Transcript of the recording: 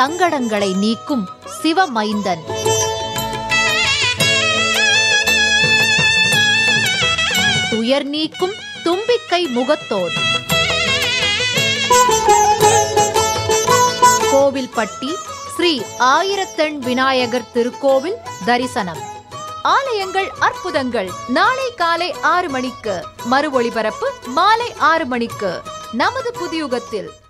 சங்கடங்களை நீக்கும் சிவமைந்தன். துயர் நீக்கும் தும்பிக்கை முகத்தோன். கோவில்பட்டி ஸ்ரீ ஆயிரத்தெண் விநாயகர் திருக்கோவில் தரிசனம். ஆலயங்கள் அற்புதங்கள். நாளை காலை ஆறு மணிக்கு. மறு ஒளிபரப்பு மாலை ஆறு மணிக்கு. நமது புதியுகத்தில்.